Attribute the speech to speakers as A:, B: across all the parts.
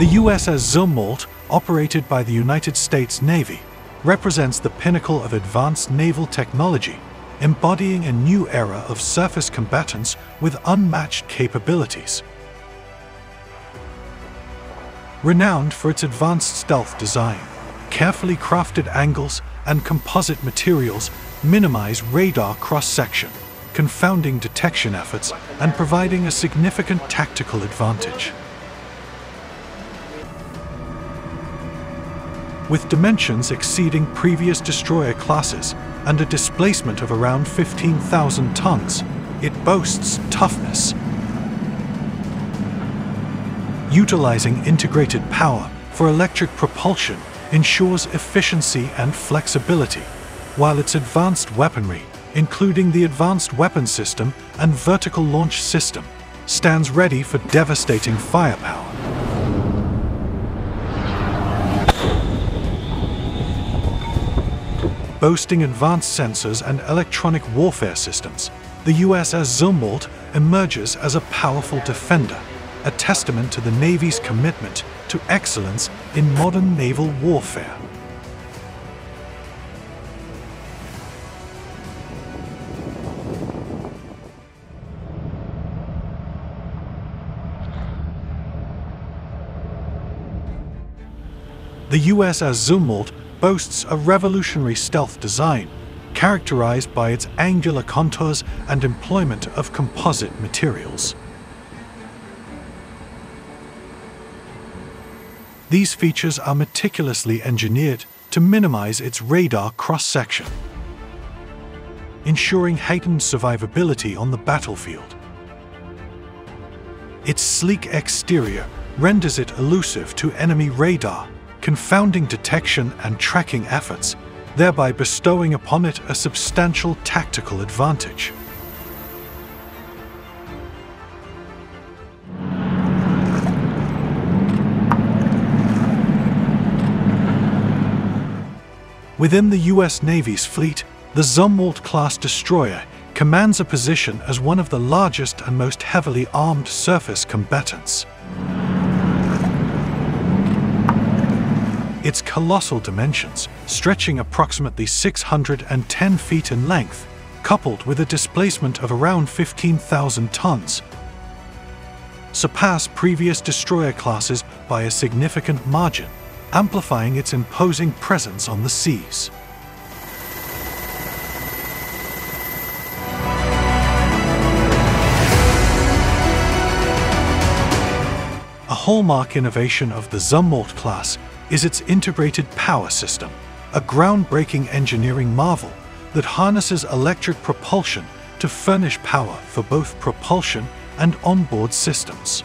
A: The USS Zumwalt, operated by the United States Navy, represents the pinnacle of advanced naval technology, embodying a new era of surface combatants with unmatched capabilities. Renowned for its advanced stealth design, carefully crafted angles and composite materials minimize radar cross-section, confounding detection efforts and providing a significant tactical advantage. With dimensions exceeding previous destroyer classes and a displacement of around 15,000 tons, it boasts toughness. Utilizing integrated power for electric propulsion ensures efficiency and flexibility, while its advanced weaponry, including the Advanced Weapon System and Vertical Launch System, stands ready for devastating firepower. Boasting advanced sensors and electronic warfare systems, the USS Zumwalt emerges as a powerful defender, a testament to the Navy's commitment to excellence in modern naval warfare. The USS Zumwalt boasts a revolutionary stealth design, characterized by its angular contours and employment of composite materials. These features are meticulously engineered to minimize its radar cross-section, ensuring heightened survivability on the battlefield. Its sleek exterior renders it elusive to enemy radar, confounding detection and tracking efforts, thereby bestowing upon it a substantial tactical advantage. Within the U.S. Navy's fleet, the Zumwalt-class destroyer commands a position as one of the largest and most heavily armed surface combatants. Its colossal dimensions, stretching approximately 610 feet in length, coupled with a displacement of around 15,000 tons, surpass previous destroyer classes by a significant margin amplifying its imposing presence on the seas. A hallmark innovation of the Zumwalt class is its integrated power system, a groundbreaking engineering marvel that harnesses electric propulsion to furnish power for both propulsion and onboard systems.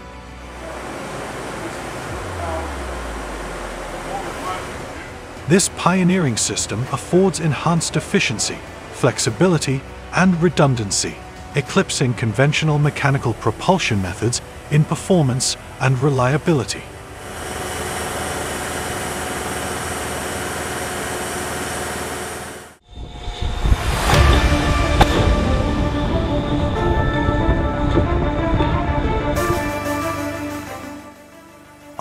A: This pioneering system affords enhanced efficiency, flexibility, and redundancy, eclipsing conventional mechanical propulsion methods in performance and reliability.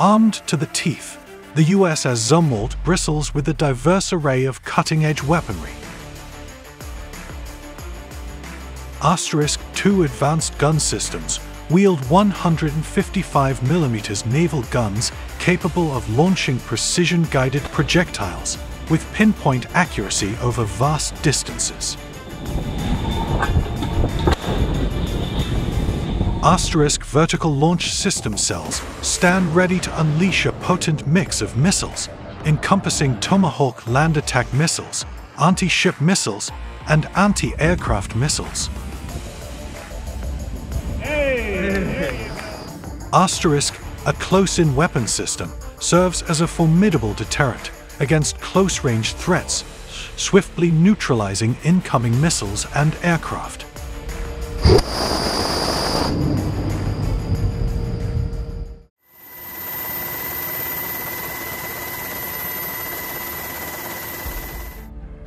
A: Armed to the teeth, the USS Zumwalt bristles with a diverse array of cutting-edge weaponry. Asterisk 2 advanced gun systems wield 155mm naval guns capable of launching precision-guided projectiles with pinpoint accuracy over vast distances. Asterisk vertical launch system cells stand ready to unleash a potent mix of missiles, encompassing Tomahawk land attack missiles, anti-ship missiles, and anti-aircraft missiles. Asterisk, a close-in weapon system, serves as a formidable deterrent against close-range threats, swiftly neutralizing incoming missiles and aircraft.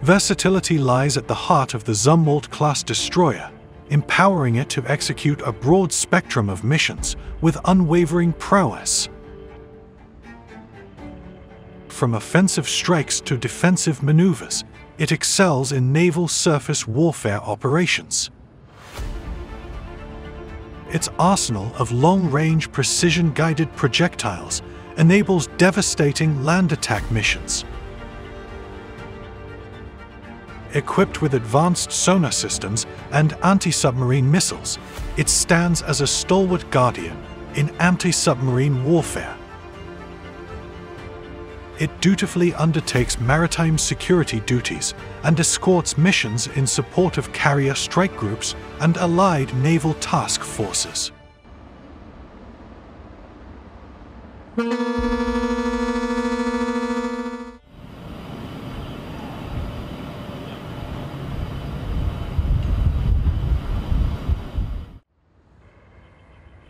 A: Versatility lies at the heart of the Zumwalt-class destroyer, empowering it to execute a broad spectrum of missions with unwavering prowess. from offensive strikes to defensive maneuvers, it excels in naval surface warfare operations. Its arsenal of long-range precision-guided projectiles enables devastating land attack missions. Equipped with advanced sonar systems and anti-submarine missiles, it stands as a stalwart guardian in anti-submarine warfare. It dutifully undertakes maritime security duties and escorts missions in support of carrier strike groups and allied naval task forces.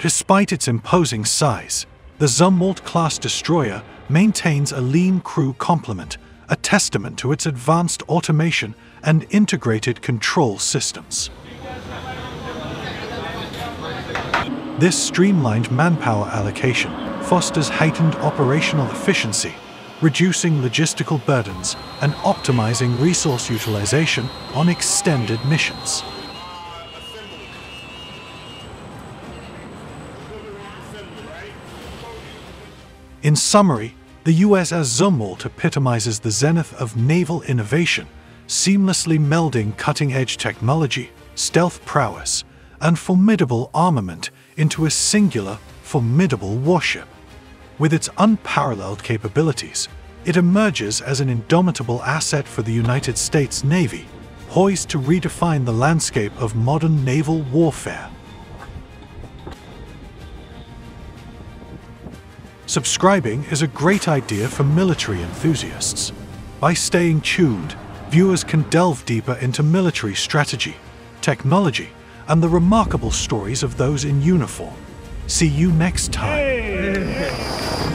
A: Despite its imposing size, the Zumwalt-class destroyer maintains a lean crew complement, a testament to its advanced automation and integrated control systems. This streamlined manpower allocation fosters heightened operational efficiency, reducing logistical burdens and optimizing resource utilization on extended missions. In summary, the USS Zumwalt epitomizes the zenith of naval innovation, seamlessly melding cutting-edge technology, stealth prowess, and formidable armament into a singular, formidable warship. With its unparalleled capabilities, it emerges as an indomitable asset for the United States Navy, poised to redefine the landscape of modern naval warfare. Subscribing is a great idea for military enthusiasts. By staying tuned, viewers can delve deeper into military strategy, technology, and the remarkable stories of those in uniform. See you next time.